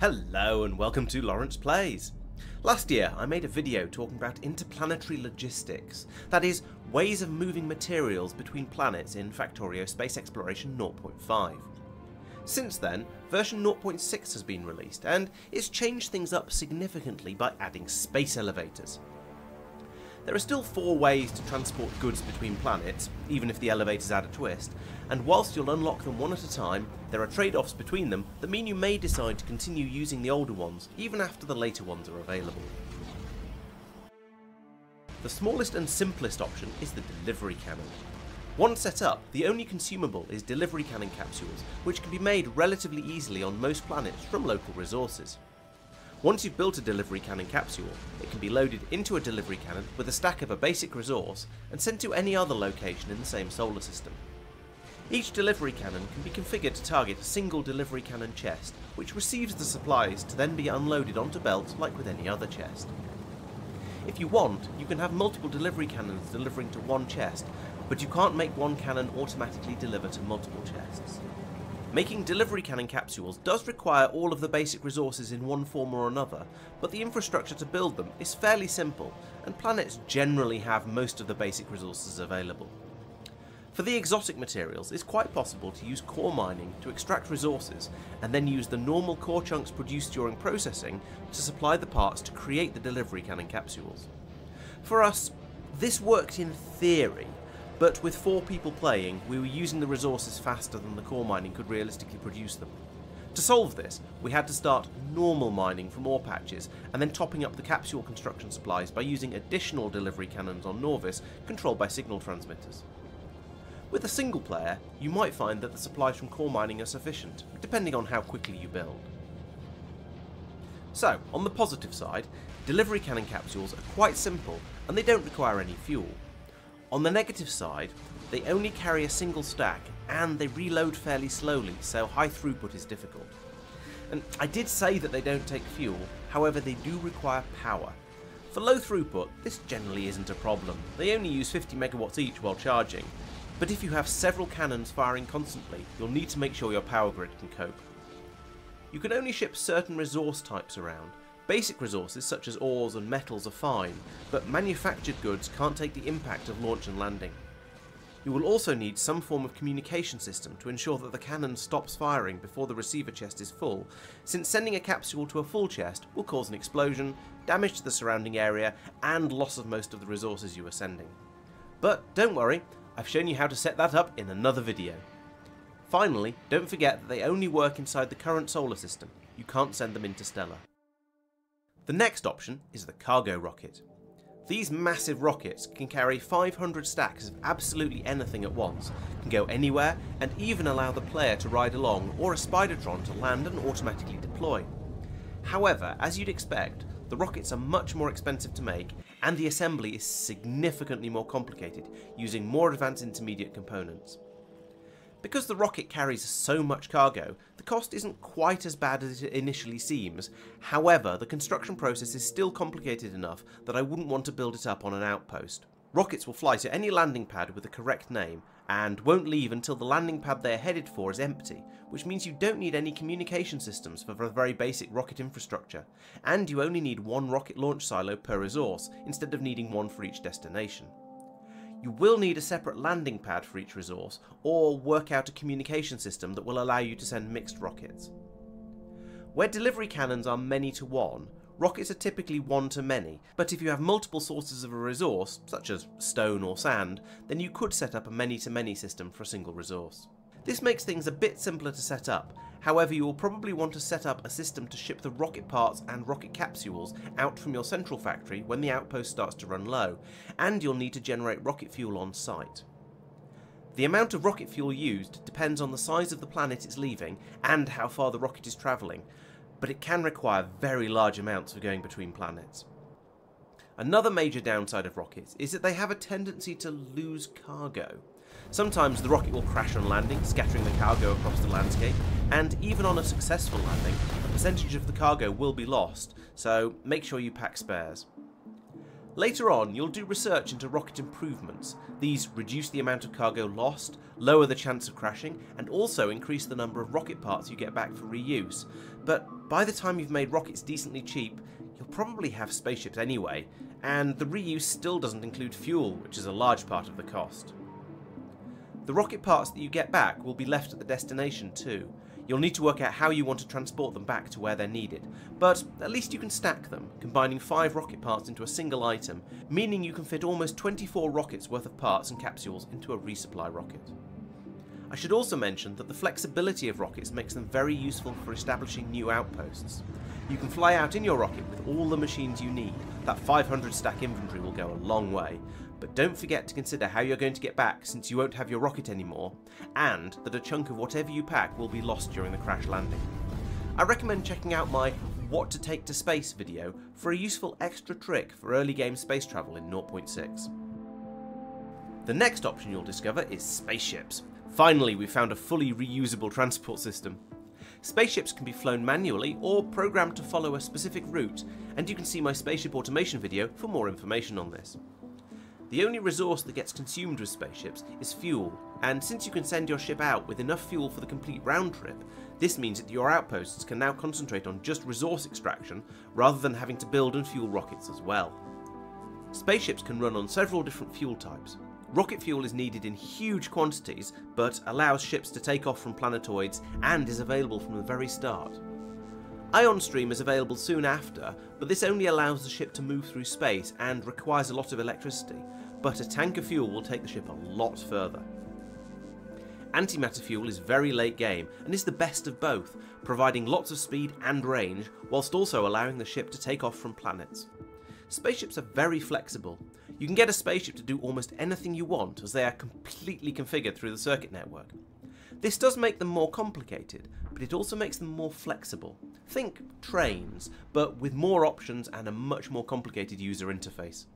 Hello and welcome to Laurence Plays. Last year I made a video talking about interplanetary logistics, that is, ways of moving materials between planets in Factorio Space Exploration 0.5. Since then, version 0.6 has been released and it's changed things up significantly by adding space elevators. There are still four ways to transport goods between planets, even if the elevators add a twist, and whilst you'll unlock them one at a time, there are trade-offs between them that mean you may decide to continue using the older ones, even after the later ones are available. The smallest and simplest option is the delivery cannon. Once set up, the only consumable is delivery cannon capsules, which can be made relatively easily on most planets from local resources. Once you've built a delivery cannon capsule, it can be loaded into a delivery cannon with a stack of a basic resource and sent to any other location in the same solar system. Each delivery cannon can be configured to target a single delivery cannon chest, which receives the supplies to then be unloaded onto belt like with any other chest. If you want, you can have multiple delivery cannons delivering to one chest, but you can't make one cannon automatically deliver to multiple chests. Making delivery cannon capsules does require all of the basic resources in one form or another, but the infrastructure to build them is fairly simple, and planets generally have most of the basic resources available. For the exotic materials, it's quite possible to use core mining to extract resources and then use the normal core chunks produced during processing to supply the parts to create the delivery cannon capsules. For us, this worked in theory, but with four people playing, we were using the resources faster than the core mining could realistically produce them. To solve this, we had to start normal mining from ore patches and then topping up the capsule construction supplies by using additional delivery cannons on Nauvis controlled by signal transmitters. With a single player, you might find that the supplies from core mining are sufficient, depending on how quickly you build. So, on the positive side, delivery cannon capsules are quite simple and they don't require any fuel. On the negative side, they only carry a single stack and they reload fairly slowly, so high throughput is difficult. And I did say that they don't take fuel, however they do require power. For low throughput, this generally isn't a problem. They only use 50 megawatts each while charging, but if you have several cannons firing constantly, you'll need to make sure your power grid can cope. You can only ship certain resource types around. Basic resources such as ores and metals are fine, but manufactured goods can't take the impact of launch and landing. You will also need some form of communication system to ensure that the cannon stops firing before the receiver chest is full, since sending a capsule to a full chest will cause an explosion, damage to the surrounding area, and loss of most of the resources you are sending. But don't worry, I've shown you how to set that up in another video. Finally, don't forget that they only work inside the current solar system, you can't send them interstellar. The next option is the cargo rocket. These massive rockets can carry 500 stacks of absolutely anything at once, can go anywhere, and even allow the player to ride along or a Spidertron to land and automatically deploy. However, as you'd expect, the rockets are much more expensive to make and the assembly is significantly more complicated, using more advanced intermediate components. Because the rocket carries so much cargo, the cost isn't quite as bad as it initially seems, however the construction process is still complicated enough that I wouldn't want to build it up on an outpost. Rockets will fly to any landing pad with the correct name, and won't leave until the landing pad they're headed for is empty, which means you don't need any communication systems for the very basic rocket infrastructure, and you only need one rocket launch silo per resource, instead of needing one for each destination. You will need a separate landing pad for each resource, or work out a communication system that will allow you to send mixed rockets. Where delivery cannons are many to one, Rockets are typically one to many, but if you have multiple sources of a resource, such as stone or sand, then you could set up a many to many system for a single resource. This makes things a bit simpler to set up, however you will probably want to set up a system to ship the rocket parts and rocket capsules out from your central factory when the outpost starts to run low, and you'll need to generate rocket fuel on site. The amount of rocket fuel used depends on the size of the planet it's leaving and how far the rocket is travelling, but it can require very large amounts for going between planets. Another major downside of rockets is that they have a tendency to lose cargo. Sometimes the rocket will crash on landing, scattering the cargo across the landscape, and even on a successful landing, a percentage of the cargo will be lost, so make sure you pack spares. Later on, you'll do research into rocket improvements. These reduce the amount of cargo lost, lower the chance of crashing, and also increase the number of rocket parts you get back for reuse. But by the time you've made rockets decently cheap, you'll probably have spaceships anyway, and the reuse still doesn't include fuel, which is a large part of the cost. The rocket parts that you get back will be left at the destination too, You'll need to work out how you want to transport them back to where they're needed, but at least you can stack them, combining 5 rocket parts into a single item, meaning you can fit almost 24 rockets worth of parts and capsules into a resupply rocket. I should also mention that the flexibility of rockets makes them very useful for establishing new outposts. You can fly out in your rocket with all the machines you need, that 500 stack inventory will go a long way, but don't forget to consider how you're going to get back since you won't have your rocket anymore, and that a chunk of whatever you pack will be lost during the crash landing. I recommend checking out my What to Take to Space video for a useful extra trick for early game space travel in 0.6. The next option you'll discover is spaceships. Finally, we've found a fully reusable transport system. Spaceships can be flown manually or programmed to follow a specific route, and you can see my spaceship automation video for more information on this. The only resource that gets consumed with spaceships is fuel, and since you can send your ship out with enough fuel for the complete round trip, this means that your outposts can now concentrate on just resource extraction rather than having to build and fuel rockets as well. Spaceships can run on several different fuel types. Rocket fuel is needed in huge quantities, but allows ships to take off from planetoids and is available from the very start. Ion Stream is available soon after, but this only allows the ship to move through space and requires a lot of electricity, but a tank of fuel will take the ship a lot further. Antimatter fuel is very late game and is the best of both, providing lots of speed and range whilst also allowing the ship to take off from planets. Spaceships are very flexible. You can get a spaceship to do almost anything you want as they are completely configured through the circuit network. This does make them more complicated, but it also makes them more flexible. Think trains, but with more options and a much more complicated user interface.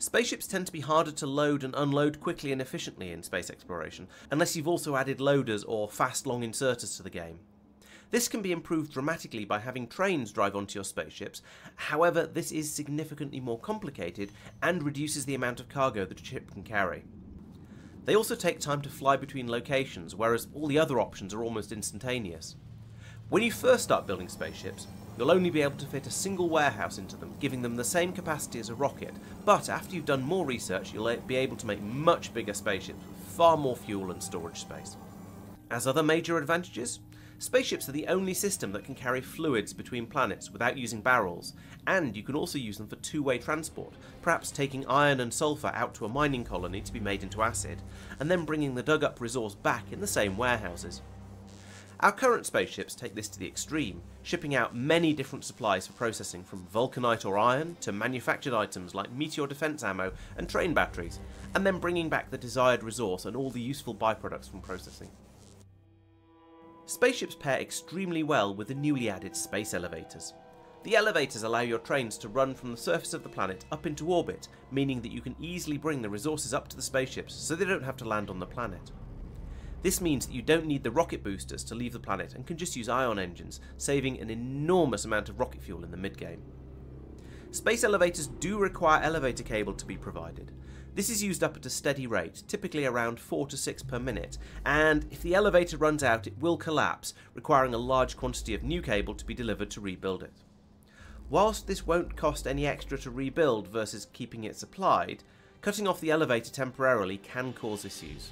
Spaceships tend to be harder to load and unload quickly and efficiently in space exploration, unless you've also added loaders or fast long inserters to the game. This can be improved dramatically by having trains drive onto your spaceships, however this is significantly more complicated and reduces the amount of cargo that a ship can carry. They also take time to fly between locations, whereas all the other options are almost instantaneous. When you first start building spaceships, you'll only be able to fit a single warehouse into them, giving them the same capacity as a rocket, but after you've done more research, you'll be able to make much bigger spaceships with far more fuel and storage space. As other major advantages, Spaceships are the only system that can carry fluids between planets without using barrels, and you can also use them for two-way transport, perhaps taking iron and sulphur out to a mining colony to be made into acid, and then bringing the dug up resource back in the same warehouses. Our current spaceships take this to the extreme, shipping out many different supplies for processing from vulcanite or iron to manufactured items like meteor defense ammo and train batteries, and then bringing back the desired resource and all the useful byproducts from processing. Spaceships pair extremely well with the newly added space elevators. The elevators allow your trains to run from the surface of the planet up into orbit, meaning that you can easily bring the resources up to the spaceships so they don't have to land on the planet. This means that you don't need the rocket boosters to leave the planet and can just use ion engines, saving an enormous amount of rocket fuel in the mid-game. Space elevators do require elevator cable to be provided, this is used up at a steady rate, typically around 4 to 6 per minute, and if the elevator runs out it will collapse, requiring a large quantity of new cable to be delivered to rebuild it. Whilst this won't cost any extra to rebuild versus keeping it supplied, cutting off the elevator temporarily can cause issues.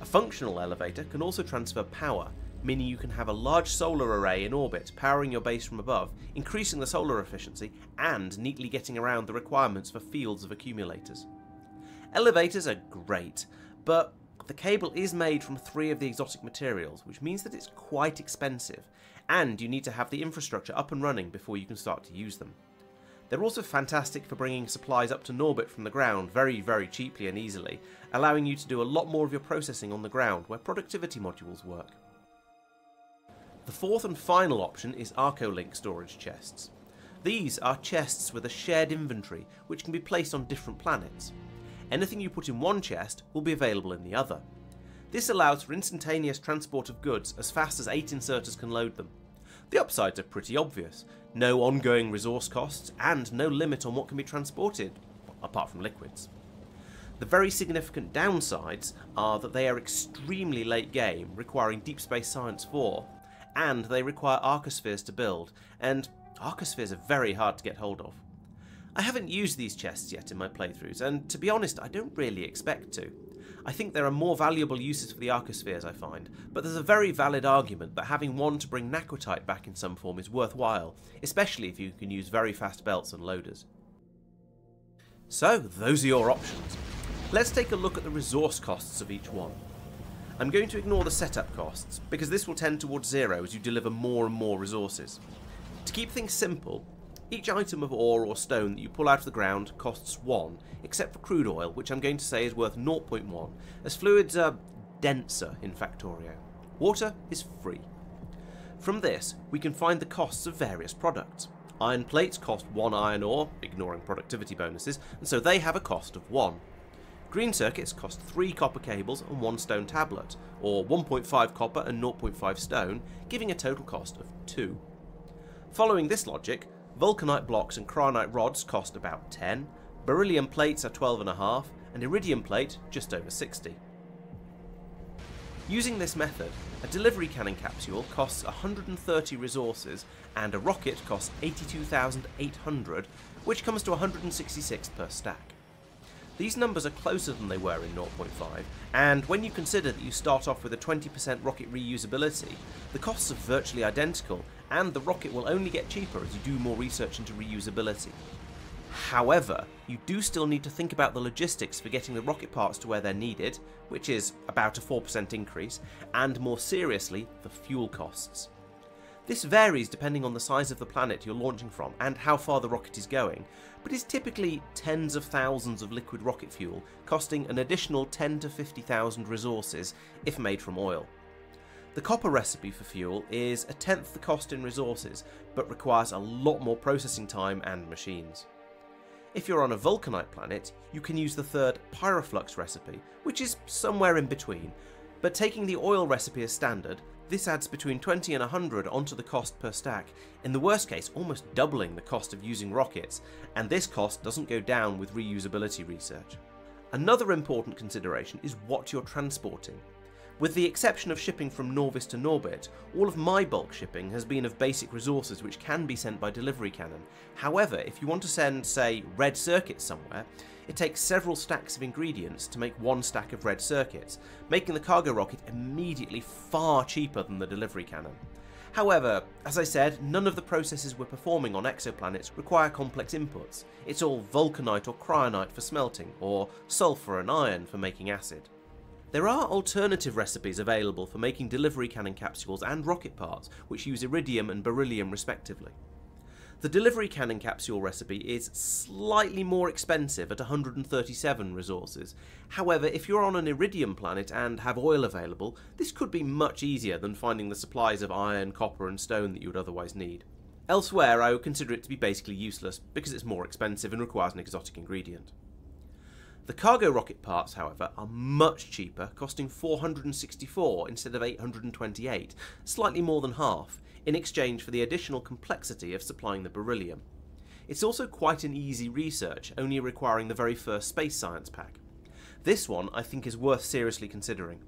A functional elevator can also transfer power, meaning you can have a large solar array in orbit powering your base from above, increasing the solar efficiency and neatly getting around the requirements for fields of accumulators. Elevators are great, but the cable is made from three of the exotic materials, which means that it's quite expensive, and you need to have the infrastructure up and running before you can start to use them. They're also fantastic for bringing supplies up to Norbit from the ground very, very cheaply and easily, allowing you to do a lot more of your processing on the ground where productivity modules work. The fourth and final option is Arcolink storage chests. These are chests with a shared inventory which can be placed on different planets. Anything you put in one chest will be available in the other. This allows for instantaneous transport of goods as fast as 8 inserters can load them. The upsides are pretty obvious. No ongoing resource costs and no limit on what can be transported, apart from liquids. The very significant downsides are that they are extremely late game, requiring Deep Space Science 4, and they require arcospheres to build, and arcospheres are very hard to get hold of. I haven't used these chests yet in my playthroughs, and to be honest, I don't really expect to. I think there are more valuable uses for the arcospheres I find, but there's a very valid argument that having one to bring Naquitite back in some form is worthwhile, especially if you can use very fast belts and loaders. So, those are your options. Let's take a look at the resource costs of each one. I'm going to ignore the setup costs, because this will tend towards zero as you deliver more and more resources. To keep things simple, each item of ore or stone that you pull out of the ground costs 1, except for crude oil, which I'm going to say is worth 0.1, as fluids are denser in Factorio. Water is free. From this, we can find the costs of various products. Iron plates cost 1 iron ore, ignoring productivity bonuses, and so they have a cost of 1. Green circuits cost 3 copper cables and 1 stone tablet, or 1.5 copper and 0.5 stone, giving a total cost of 2. Following this logic, vulcanite blocks and cryonite rods cost about 10, beryllium plates are 12.5, and iridium plate just over 60. Using this method, a delivery cannon capsule costs 130 resources and a rocket costs 82,800, which comes to 166 per stack. These numbers are closer than they were in 0.5, and when you consider that you start off with a 20% rocket reusability, the costs are virtually identical, and the rocket will only get cheaper as you do more research into reusability. However, you do still need to think about the logistics for getting the rocket parts to where they're needed, which is about a 4% increase, and more seriously, the fuel costs. This varies depending on the size of the planet you're launching from and how far the rocket is going, but is typically tens of thousands of liquid rocket fuel, costing an additional 10 to 50,000 resources if made from oil. The copper recipe for fuel is a tenth the cost in resources, but requires a lot more processing time and machines. If you're on a vulcanite planet, you can use the third pyroflux recipe, which is somewhere in between, but taking the oil recipe as standard, this adds between 20 and 100 onto the cost per stack, in the worst case almost doubling the cost of using rockets, and this cost doesn't go down with reusability research. Another important consideration is what you're transporting. With the exception of shipping from Nauvis to Norbit, all of my bulk shipping has been of basic resources which can be sent by delivery cannon. However, if you want to send, say, red circuits somewhere, it takes several stacks of ingredients to make one stack of red circuits, making the cargo rocket immediately far cheaper than the delivery cannon. However, as I said, none of the processes we're performing on exoplanets require complex inputs. It's all vulcanite or cryonite for smelting, or sulfur and iron for making acid. There are alternative recipes available for making delivery cannon capsules and rocket parts, which use iridium and beryllium respectively. The delivery cannon capsule recipe is slightly more expensive at 137 resources. However, if you're on an iridium planet and have oil available, this could be much easier than finding the supplies of iron, copper and stone that you would otherwise need. Elsewhere, I would consider it to be basically useless because it's more expensive and requires an exotic ingredient. The cargo rocket parts, however, are much cheaper, costing 464 instead of 828, slightly more than half, in exchange for the additional complexity of supplying the beryllium. It's also quite an easy research, only requiring the very first space science pack. This one I think is worth seriously considering.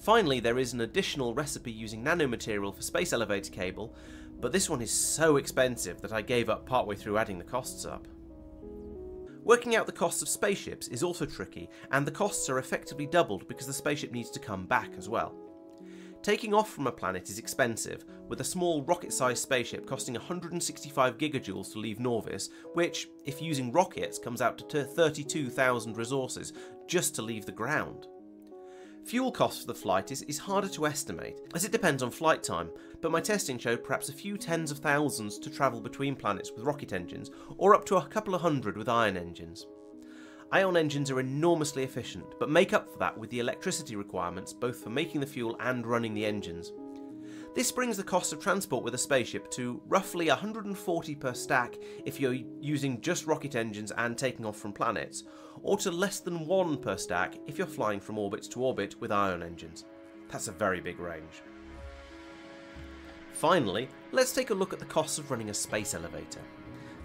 Finally, there is an additional recipe using nanomaterial for space elevator cable, but this one is so expensive that I gave up partway through adding the costs up. Working out the costs of spaceships is also tricky, and the costs are effectively doubled because the spaceship needs to come back as well. Taking off from a planet is expensive, with a small rocket-sized spaceship costing 165 gigajoules to leave Nauvis, which, if using rockets, comes out to 32,000 resources just to leave the ground. Fuel costs for the flight is, is harder to estimate, as it depends on flight time, but my testing showed perhaps a few tens of thousands to travel between planets with rocket engines, or up to a couple of hundred with ion engines. Ion engines are enormously efficient, but make up for that with the electricity requirements both for making the fuel and running the engines. This brings the cost of transport with a spaceship to roughly 140 per stack if you're using just rocket engines and taking off from planets, or to less than 1 per stack if you're flying from orbit to orbit with ion engines. That's a very big range. Finally, let's take a look at the costs of running a space elevator.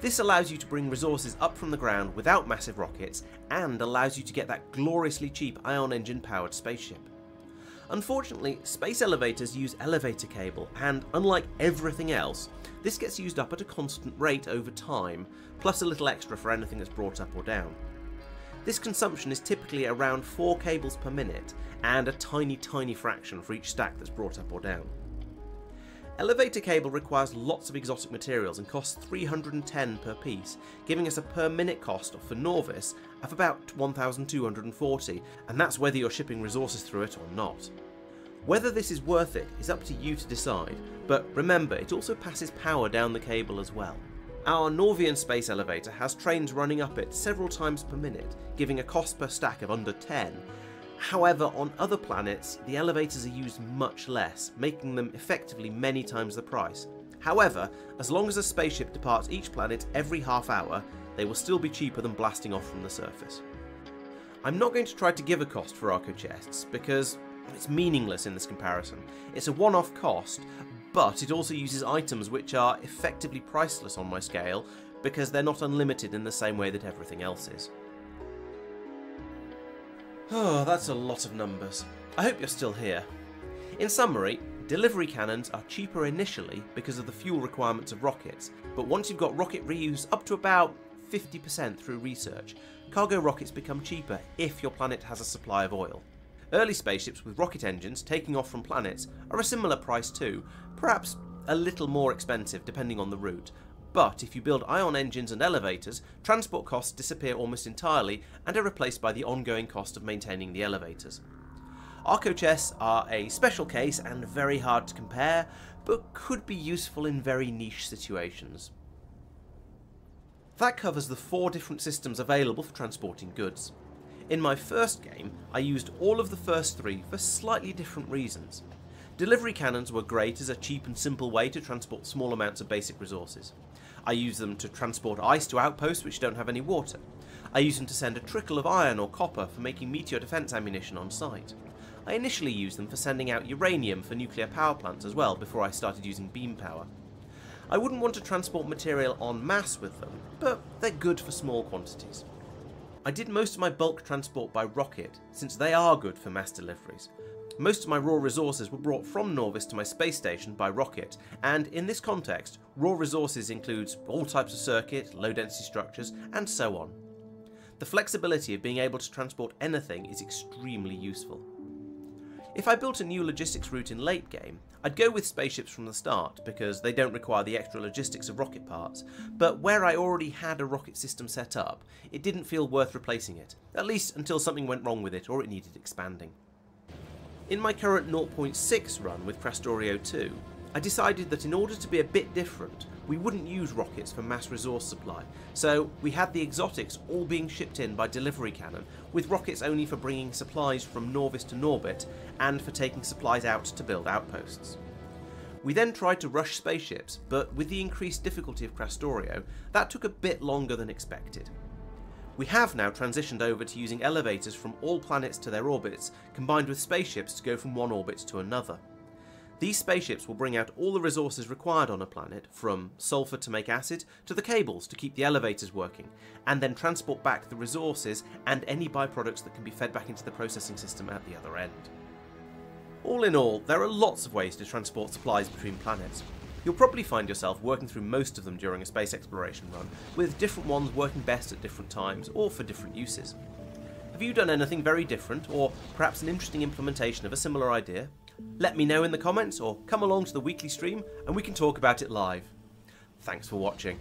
This allows you to bring resources up from the ground without massive rockets and allows you to get that gloriously cheap ion engine powered spaceship. Unfortunately, space elevators use elevator cable and unlike everything else, this gets used up at a constant rate over time, plus a little extra for anything that's brought up or down. This consumption is typically around 4 cables per minute and a tiny tiny fraction for each stack that's brought up or down. Elevator cable requires lots of exotic materials and costs 310 per piece, giving us a per minute cost for Nauvis of about 1240, and that's whether you're shipping resources through it or not. Whether this is worth it is up to you to decide, but remember it also passes power down the cable as well. Our Nauvian space elevator has trains running up it several times per minute, giving a cost per stack of under 10, However, on other planets, the elevators are used much less, making them effectively many times the price. However, as long as a spaceship departs each planet every half hour, they will still be cheaper than blasting off from the surface. I'm not going to try to give a cost for Arco chests, because it's meaningless in this comparison. It's a one-off cost, but it also uses items which are effectively priceless on my scale, because they're not unlimited in the same way that everything else is. Oh, that's a lot of numbers. I hope you're still here. In summary, delivery cannons are cheaper initially because of the fuel requirements of rockets, but once you've got rocket reuse up to about 50% through research, cargo rockets become cheaper if your planet has a supply of oil. Early spaceships with rocket engines taking off from planets are a similar price too, perhaps a little more expensive depending on the route, but if you build ion engines and elevators, transport costs disappear almost entirely and are replaced by the ongoing cost of maintaining the elevators. Arco chests are a special case and very hard to compare, but could be useful in very niche situations. That covers the four different systems available for transporting goods. In my first game, I used all of the first three for slightly different reasons. Delivery cannons were great as a cheap and simple way to transport small amounts of basic resources. I use them to transport ice to outposts which don't have any water. I use them to send a trickle of iron or copper for making meteor defense ammunition on site. I initially used them for sending out uranium for nuclear power plants as well before I started using beam power. I wouldn't want to transport material en masse with them, but they're good for small quantities. I did most of my bulk transport by rocket, since they are good for mass deliveries, most of my raw resources were brought from Nauvis to my space station by rocket, and in this context, raw resources includes all types of circuit, low density structures, and so on. The flexibility of being able to transport anything is extremely useful. If I built a new logistics route in late game, I'd go with spaceships from the start because they don't require the extra logistics of rocket parts, but where I already had a rocket system set up, it didn't feel worth replacing it, at least until something went wrong with it or it needed expanding. In my current 0.6 run with Krastorio 2, I decided that in order to be a bit different, we wouldn't use rockets for mass resource supply, so we had the exotics all being shipped in by delivery cannon, with rockets only for bringing supplies from Nauvis to Norbit and for taking supplies out to build outposts. We then tried to rush spaceships, but with the increased difficulty of Krastorio, that took a bit longer than expected. We have now transitioned over to using elevators from all planets to their orbits, combined with spaceships to go from one orbit to another. These spaceships will bring out all the resources required on a planet, from sulfur to make acid to the cables to keep the elevators working, and then transport back the resources and any byproducts that can be fed back into the processing system at the other end. All in all, there are lots of ways to transport supplies between planets, You'll probably find yourself working through most of them during a space exploration run, with different ones working best at different times or for different uses. Have you done anything very different, or perhaps an interesting implementation of a similar idea? Let me know in the comments or come along to the weekly stream and we can talk about it live. Thanks for watching.